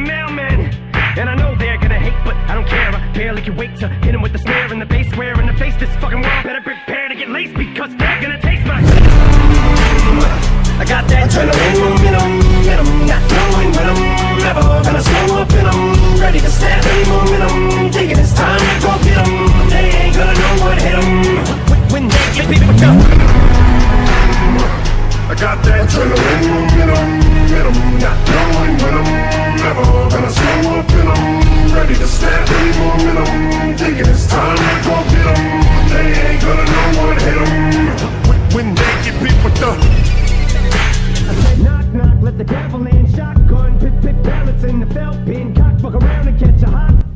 mailman. And I know they're gonna hate, but I don't care. I barely can wait to hit him with the snare and the bass square in the face. This fucking world better prepare to get laced because they're gonna taste my. I got that adrenaline momentum, momentum, not knowing when I'm ever gonna slow up and I'm ready to snap any momentum. Thinking it's time to go get get 'em. They ain't gonna know what hit 'em. When they get me with. I got that adrenaline momentum, momentum, not knowing when I'm ready to snap any momentum. Thinking it's time to go get 'em. They ain't gonna know what hit 'em. When they get beat with the I said, Knock, knock, let the devil in. Shotgun, pip, pip, pellets in the felt bin. Cock, fuck around and catch a hot.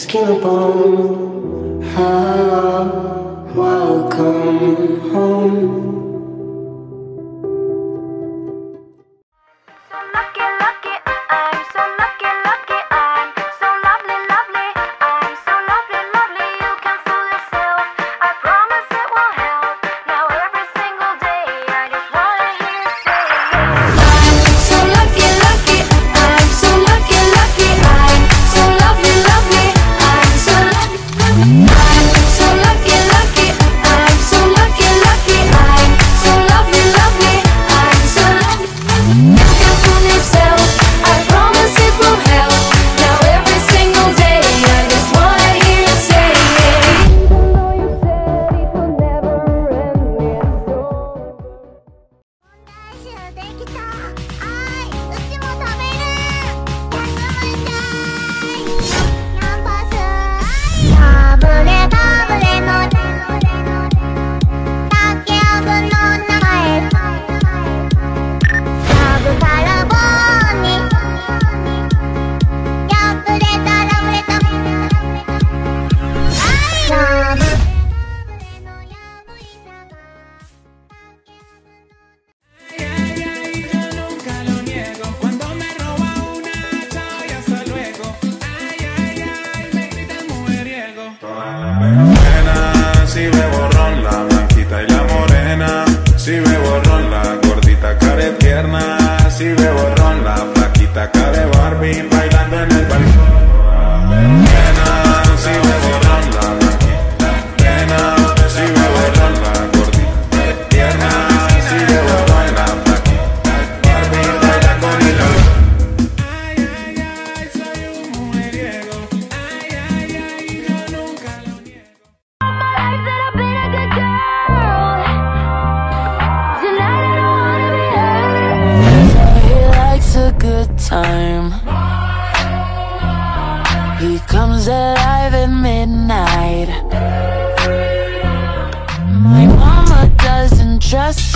skin bone. How welcome home.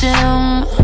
dim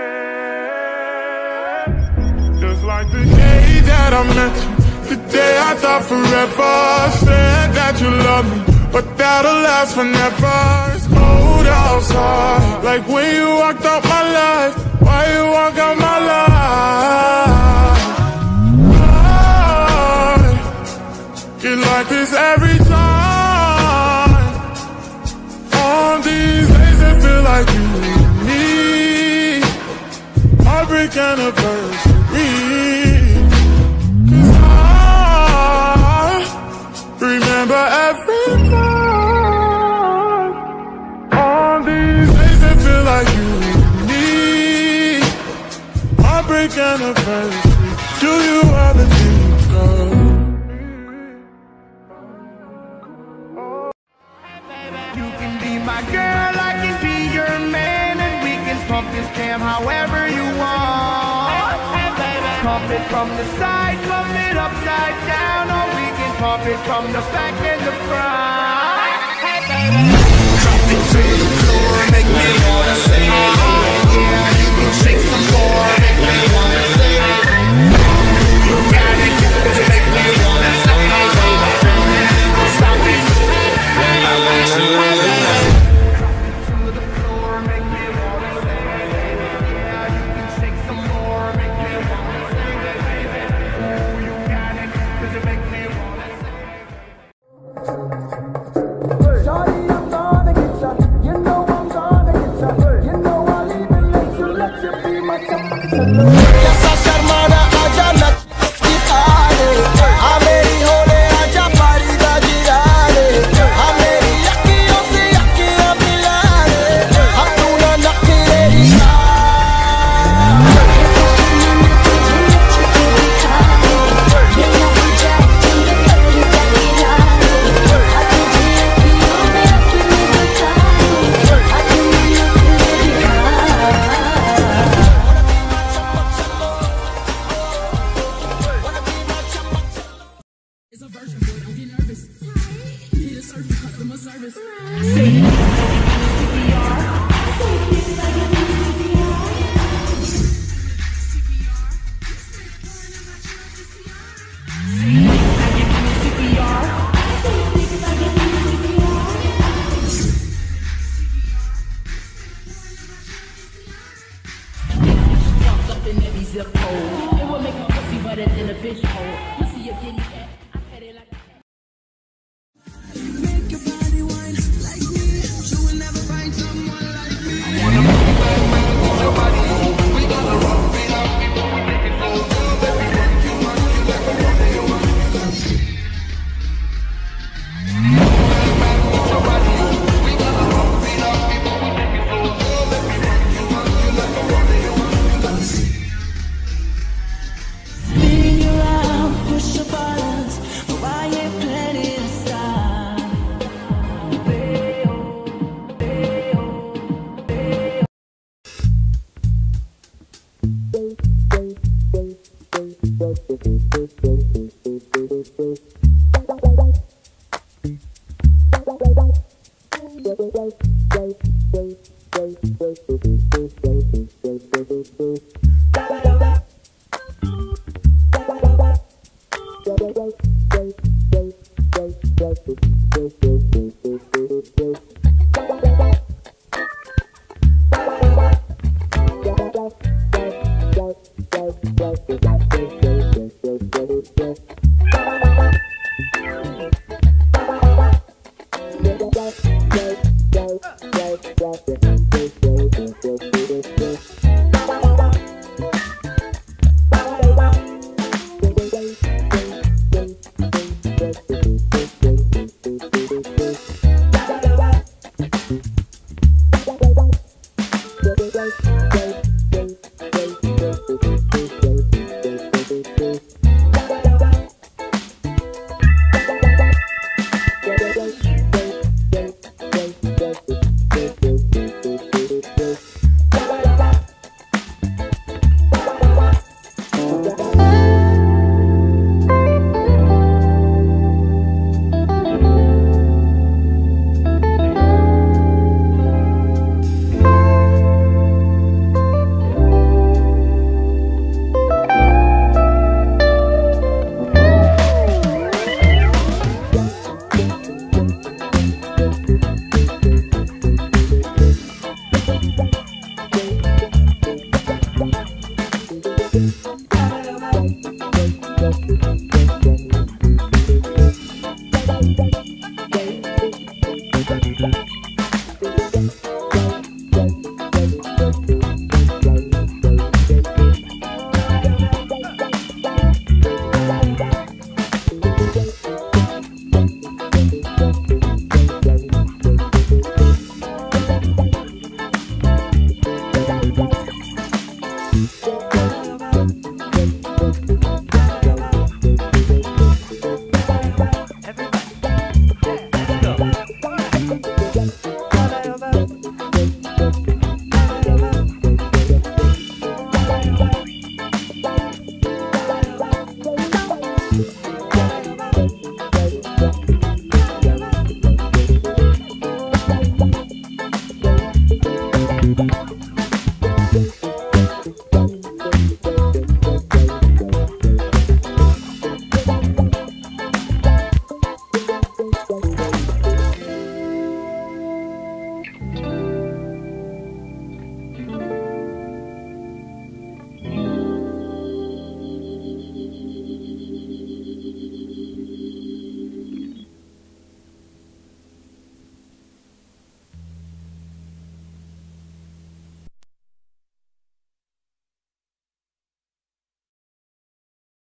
I The day I thought forever Said that you love me But that'll last forever. It's cold outside Like when you walked out my life. Why you walk out my life? I Get like this every time. On these days it feel like you need me. Heartbreak anniversary. remember everything. On these days I feel like you leave me. Heartbreak anniversary. Do you ever think? You can be my girl, I can be your man, and we can pump this jam however you want. Pump from the side profit from the back and the pride. Hey, baby. Drop it to the floor, make me wanna say oh, yeah. You can shake some more, make me wanna say You got it, make me wanna Música a bitch hole. Pussy